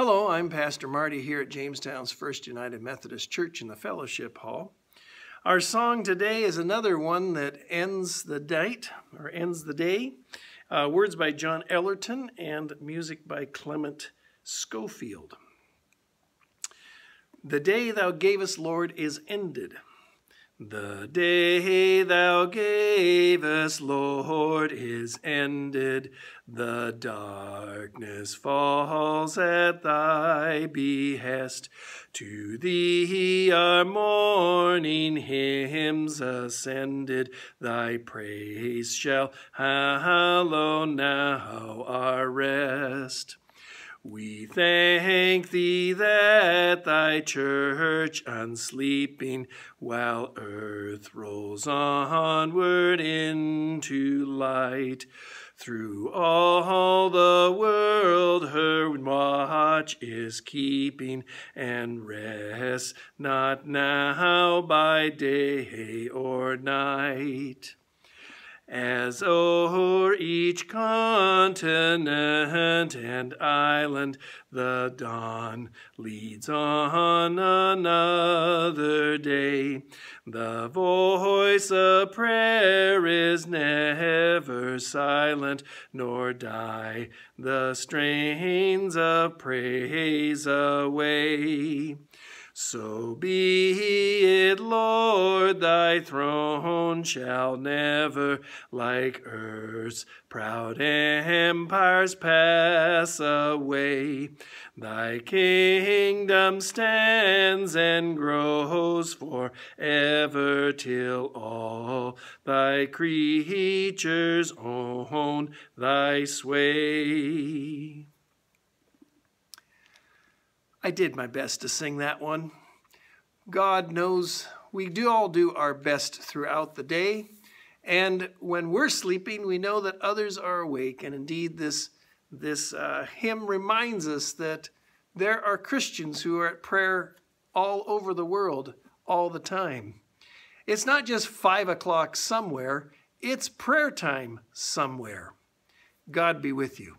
Hello, I'm Pastor Marty here at Jamestown's First United Methodist Church in the Fellowship Hall. Our song today is another one that ends the night or ends the day. Uh, words by John Ellerton and music by Clement Scholefield. The day thou gavest, Lord, is ended. The day thou gavest, Lord, is ended. The darkness falls at thy behest. To thee our morning hymns ascended. Thy praise shall hallow now our rest. We thank thee that thy church unsleeping, while earth rolls onward into light, through all the world her watch is keeping, and rests not now by day or night. As o'er each continent and island the dawn leads on another day, the voice of prayer is never silent, nor die the strains of praise away. So be it, Lord, thy throne shall never, like earth's proud empires, pass away. Thy kingdom stands and grows forever till all thy creatures own thy sway. I did my best to sing that one. God knows we do all do our best throughout the day. And when we're sleeping, we know that others are awake. And indeed, this, this uh, hymn reminds us that there are Christians who are at prayer all over the world all the time. It's not just five o'clock somewhere, it's prayer time somewhere. God be with you.